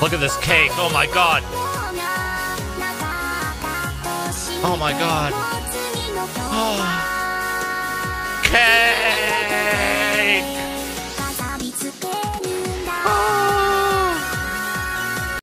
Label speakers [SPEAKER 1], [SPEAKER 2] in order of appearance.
[SPEAKER 1] Look at this cake. Oh my god. Oh my god. Oh. Cake.